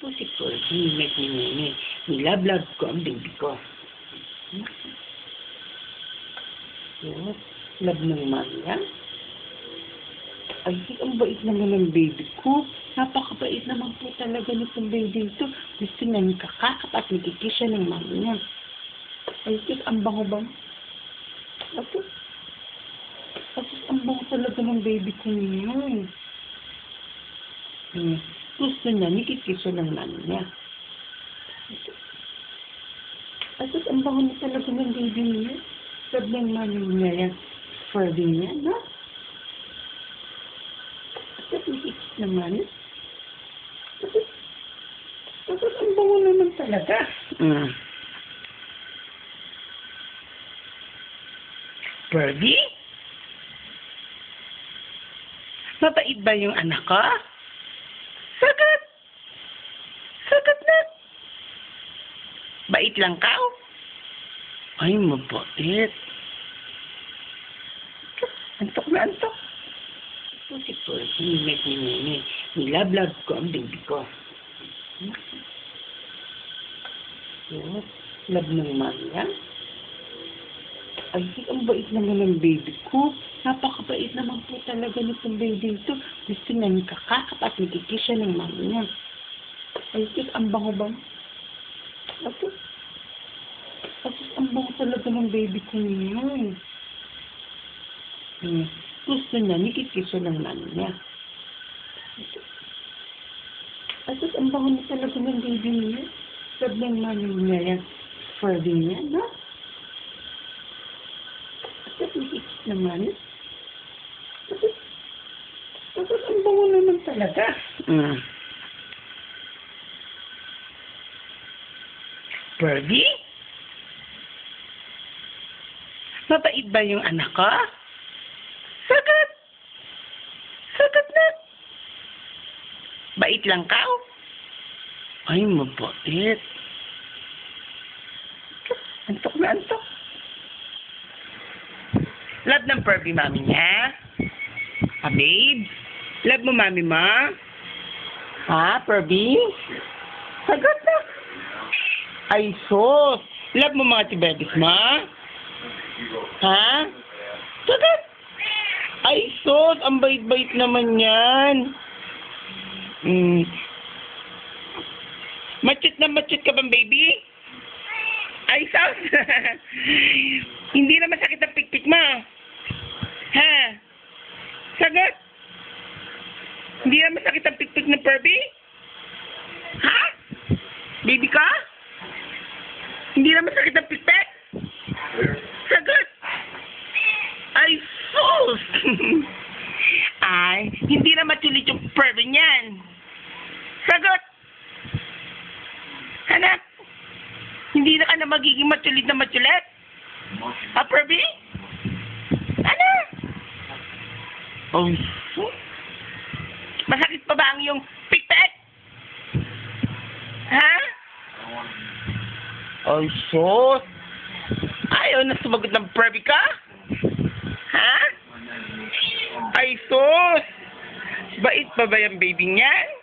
po si Corky, met ni Nene. Nilablog ko ang baby ko. Yes, love ng mami yan. Ay, ang bait naman ng baby ko. Napakabait naman po talaga nitong baby ito. Gusto niya ng kakakap at nagkikis siya ng mami niya. Ay, ang bango ba? Apo, Asus, ang bango talaga ng baby ko ngayon. Hmm. Gusto niya, nikikis siya ng mami niya. Asus, ang bango na talaga ng baby niya. Sabi ng mami niya yan. Furby niya, no? Asus, nikikis naman. Asus, asus, ang bango naman talaga. Hmm. Furby? Mabait ba yung anak ko? Sagot! Sagot na! Bait lang ka? Ay, mabait. Antok na antok. Ito si Percy, met ni Nene. Nilablog ko ang baby ko. Yes, love ng mami yan. Ay, ang bait naman ng baby ko. Napakabait naman po talaga nitong baby ito. Gusto niya ng kakakap at nagkikis siya ng mami niya. Ay, ang bango Apo, Asus, ang bango talaga ng baby ko ngayon. Hmm. Gusto niya, nikikis siya ng mami niya. Asus, ang bango na talaga ng baby niya. Sabi ng mami niya yan. Furby niya, no? Asus, nikikis naman. Asus, asus, ang bango naman talaga. Hmm. Furby? Mabait ba yung anak ko? Sagot! Sagot na! Bait lang ka? Ay, mabait. Antok na antok. Love ng Furby mami niya? Ah, babe? Love mo mami mo? Ha, Furby? Sagot na. Ay, sus. Love mo mga tibebis mo? Ha? Sagot. Ay, sus. Ang bait-bait naman yan. Hmm. Machit na machit ka bang baby? Ay, sus. Hindi na masakit ang pikpik mo. Ha? Sagot. Hindi na masakit ang pikpik ng Furby? Ha? Baby ka? Hindi na masakit ang pikpik? Sagot. Ay, sus! Ay, hindi na matulit yung Furby niyan. Sagot! Anak, hindi na ka na magiging matulit na matulit? Ha, Furby? Ano? Oh, sus. Masakit pa ba ang iyong pikpik? Ha? Ay, sus! Ayaw na sumagot ng Furby ka? Ha? Ay, sus! Bait pa ba yung baby niyan?